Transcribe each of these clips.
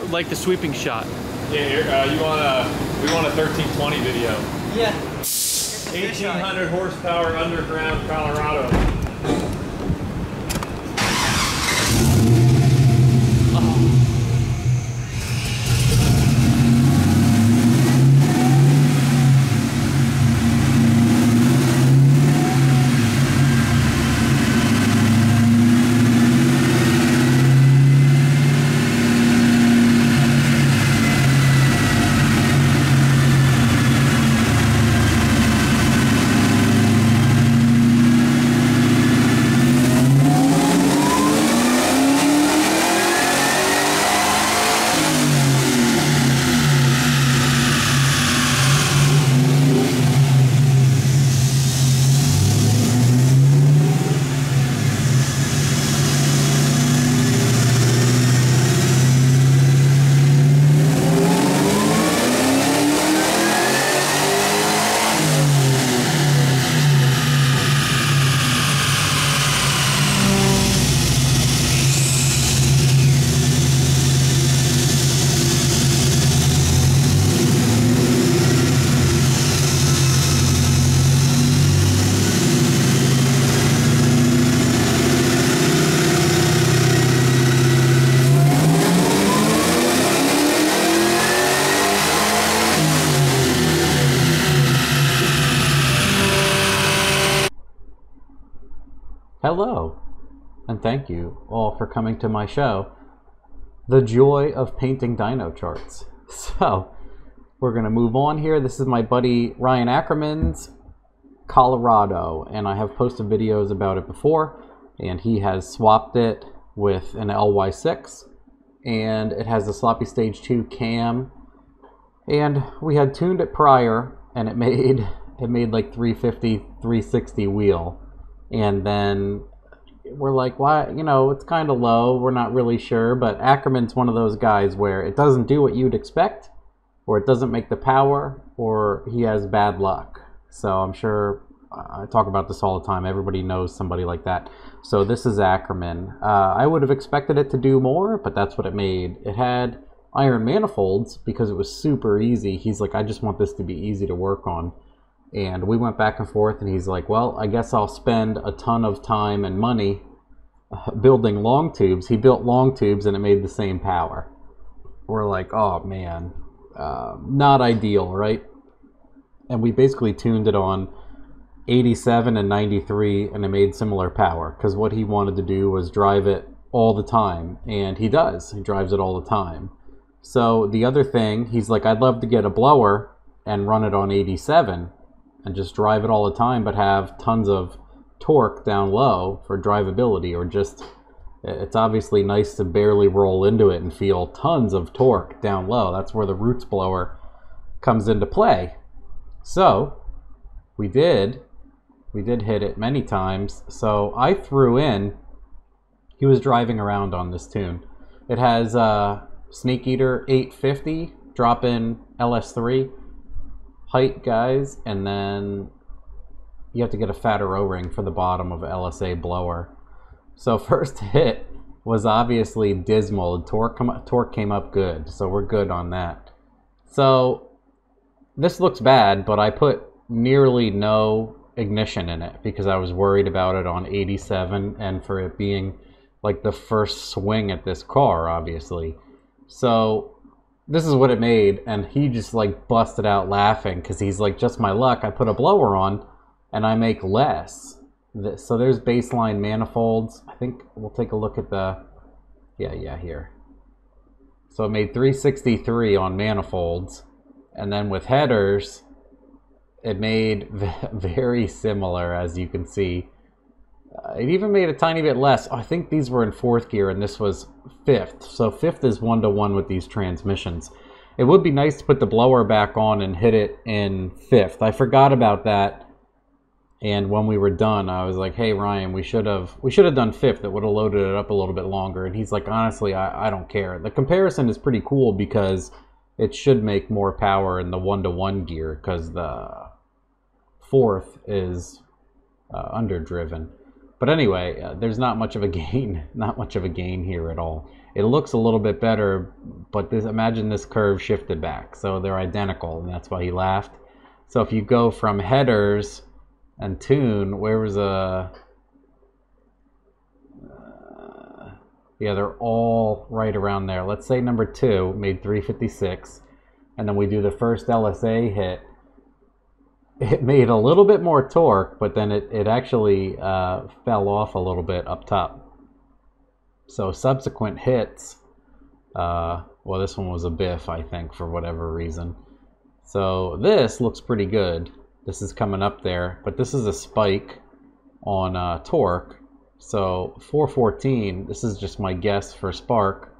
Like the sweeping shot. Yeah, uh, you want a we want a 1320 video. Yeah. 1800 horsepower underground Colorado. Hello, and thank you all for coming to my show, The Joy of Painting Dyno Charts. So, we're going to move on here. This is my buddy Ryan Ackerman's Colorado, and I have posted videos about it before, and he has swapped it with an LY6, and it has a Sloppy Stage 2 cam, and we had tuned it prior, and it made it made like 350, 360 wheel and then we're like, why? You know, it's kind of low. We're not really sure, but Ackerman's one of those guys where it doesn't do what you'd expect, or it doesn't make the power, or he has bad luck. So I'm sure I talk about this all the time. Everybody knows somebody like that. So this is Ackerman. Uh, I would have expected it to do more, but that's what it made. It had iron manifolds because it was super easy. He's like, I just want this to be easy to work on. And we went back and forth, and he's like, Well, I guess I'll spend a ton of time and money building long tubes. He built long tubes, and it made the same power. We're like, Oh man, uh, not ideal, right? And we basically tuned it on 87 and 93, and it made similar power because what he wanted to do was drive it all the time, and he does. He drives it all the time. So the other thing, he's like, I'd love to get a blower and run it on 87 and just drive it all the time, but have tons of torque down low for drivability, or just it's obviously nice to barely roll into it and feel tons of torque down low. That's where the roots blower comes into play. So we did, we did hit it many times. So I threw in. He was driving around on this tune. It has a Snake Eater 850 drop in LS3 height guys, and then you have to get a fatter O-ring for the bottom of LSA blower. So first hit was obviously dismal. Torque, come, torque came up good, so we're good on that. So this looks bad, but I put nearly no ignition in it because I was worried about it on 87 and for it being like the first swing at this car, obviously. So this is what it made, and he just like busted out laughing because he's like, just my luck. I put a blower on, and I make less. So there's baseline manifolds. I think we'll take a look at the, yeah, yeah, here. So it made 363 on manifolds, and then with headers, it made very similar, as you can see. Uh, it even made a tiny bit less. I think these were in fourth gear and this was fifth. So fifth is one to one with these transmissions. It would be nice to put the blower back on and hit it in fifth. I forgot about that. And when we were done, I was like, "Hey Ryan, we should have we should have done fifth. It would have loaded it up a little bit longer." And he's like, "Honestly, I, I don't care." The comparison is pretty cool because it should make more power in the one to one gear because the fourth is uh, underdriven. But anyway, uh, there's not much of a gain, not much of a gain here at all. it looks a little bit better, but this, imagine this curve shifted back. So they're identical, and that's why he laughed. So if you go from headers and tune, where was a... Uh, yeah, they're all right around there. Let's say number two made 356, and then we do the first LSA hit. It made a little bit more torque, but then it, it actually uh, fell off a little bit up top. So subsequent hits, uh, well, this one was a biff, I think, for whatever reason. So this looks pretty good. This is coming up there, but this is a spike on uh, torque. So 414, this is just my guess for spark.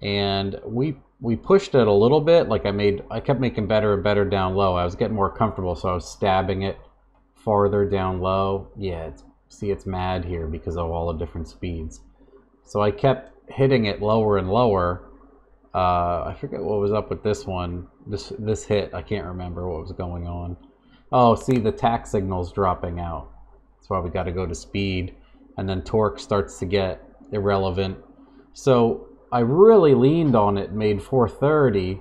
And we we pushed it a little bit. Like I made, I kept making better and better down low. I was getting more comfortable, so I was stabbing it farther down low. Yeah, it's, see, it's mad here because of all the different speeds. So I kept hitting it lower and lower. Uh, I forget what was up with this one. This this hit, I can't remember what was going on. Oh, see the tach signal's dropping out. That's why we got to go to speed, and then torque starts to get irrelevant. So I really leaned on it, made 430,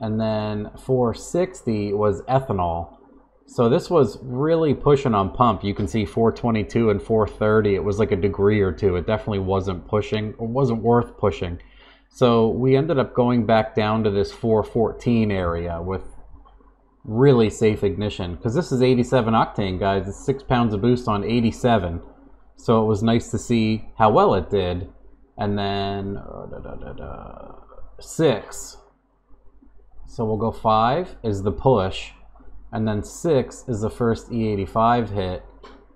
and then 460 was ethanol. So this was really pushing on pump. You can see 422 and 430. It was like a degree or two. It definitely wasn't pushing. It wasn't worth pushing. So we ended up going back down to this 414 area with really safe ignition because this is 87 octane, guys. It's six pounds of boost on 87. So it was nice to see how well it did. And then uh, da, da, da, six. So we'll go five is the push and then 6 is the first E85 hit,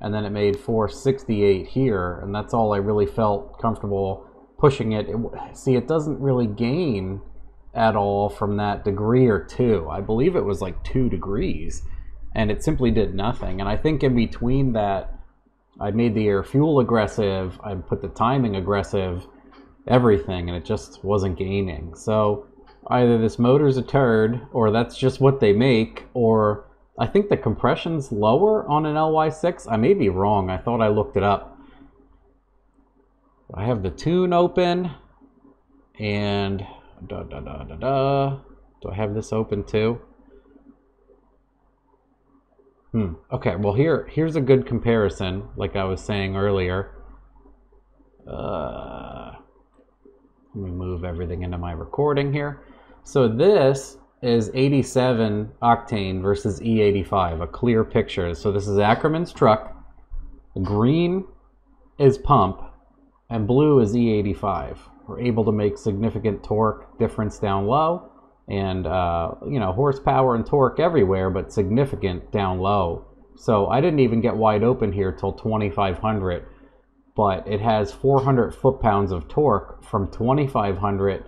and then it made 468 here, and that's all I really felt comfortable pushing it. it. See, it doesn't really gain at all from that degree or two. I believe it was like two degrees, and it simply did nothing. And I think in between that, I made the air fuel aggressive, I put the timing aggressive, everything, and it just wasn't gaining. So either this motor's a turd or that's just what they make or I think the compression's lower on an LY6. I may be wrong. I thought I looked it up. I have the tune open and da da da da da. Do I have this open too? Hmm. Okay, well here here's a good comparison like I was saying earlier. Uh, move everything into my recording here. So this is 87 octane versus E85, a clear picture. So this is Ackerman's truck. Green is pump, and blue is E85. We're able to make significant torque difference down low, and uh, you know horsepower and torque everywhere, but significant down low. So I didn't even get wide open here till 2500, but it has 400 foot-pounds of torque from 2500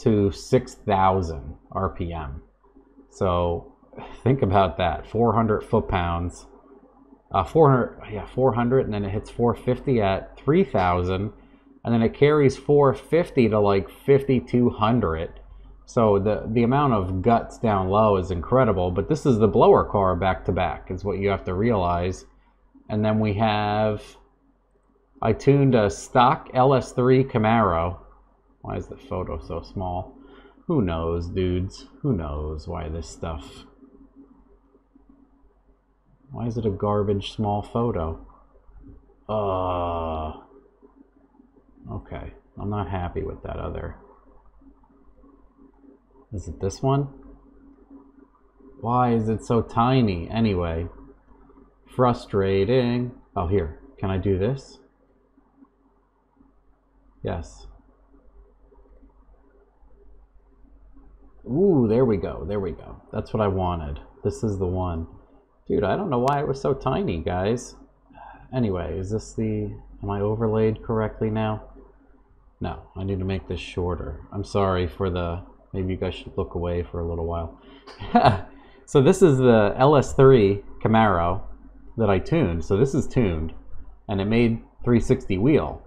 to 6,000 RPM. So think about that 400 foot pounds. Uh, 400, yeah, 400, and then it hits 450 at 3,000, and then it carries 450 to like 5,200. So the the amount of guts down low is incredible. But this is the blower car back to back, is what you have to realize. And then we have, I tuned a stock LS3 Camaro why is the photo so small? Who knows, dudes? Who knows why this stuff... Why is it a garbage small photo? Uh... Okay, I'm not happy with that other. Is it this one? Why is it so tiny? Anyway, frustrating. Oh, here. Can I do this? Yes. Ooh, there we go. There we go. That's what I wanted. This is the one. Dude, I don't know why it was so tiny, guys. Anyway, is this the... Am I overlaid correctly now? No, I need to make this shorter. I'm sorry for the... Maybe you guys should look away for a little while. so this is the LS3 Camaro that I tuned. So this is tuned. And it made 360 wheel.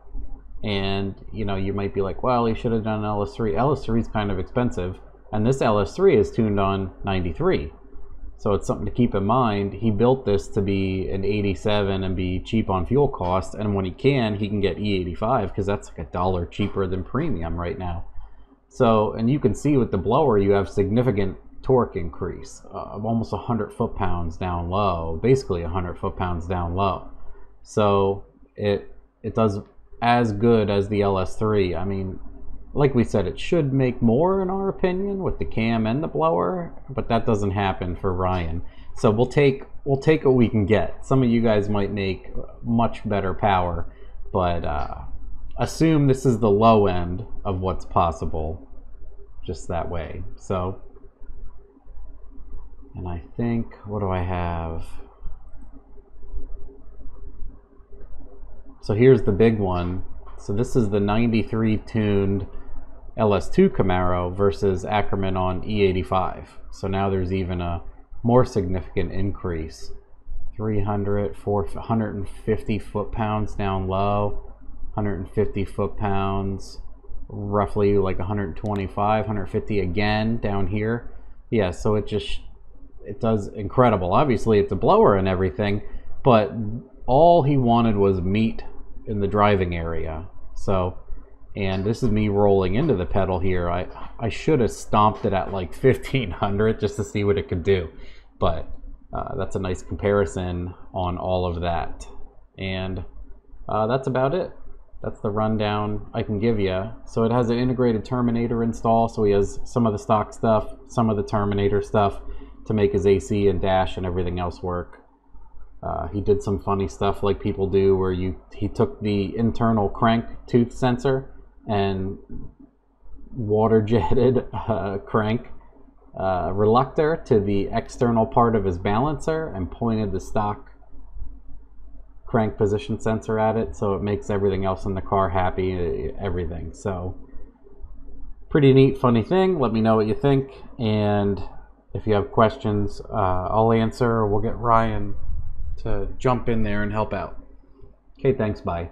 And, you know, you might be like, well, he should have done LS3. LS3 is kind of expensive and this LS3 is tuned on 93. So it's something to keep in mind. He built this to be an 87 and be cheap on fuel cost, and when he can, he can get E85 because that's like a dollar cheaper than premium right now. So, and you can see with the blower, you have significant torque increase uh, of almost 100 foot-pounds down low, basically 100 foot-pounds down low. So it it does as good as the LS3. I mean, like we said, it should make more in our opinion with the cam and the blower, but that doesn't happen for Ryan. So we'll take we'll take what we can get. Some of you guys might make much better power, but uh, assume this is the low end of what's possible, just that way. So, and I think what do I have? So here's the big one. So this is the 93 tuned LS2 Camaro versus Ackerman on E85. So now there's even a more significant increase. 300, 450 foot-pounds down low, 150 foot-pounds, roughly like 125, 150 again down here. Yeah, so it just, it does incredible. Obviously it's a blower and everything, but all he wanted was meat in the driving area. So and this is me rolling into the pedal here. I, I should have stomped it at like 1500 just to see what it could do. But uh, that's a nice comparison on all of that. And uh, that's about it. That's the rundown I can give you. So it has an integrated Terminator install. So he has some of the stock stuff, some of the Terminator stuff to make his AC and dash and everything else work. Uh, he did some funny stuff like people do where you he took the internal crank tooth sensor and water jetted crank uh, reluctor to the external part of his balancer and pointed the stock crank position sensor at it so it makes everything else in the car happy everything. So pretty neat funny thing. Let me know what you think. And if you have questions uh, i'll answer we'll get ryan to jump in there and help out. Okay thanks bye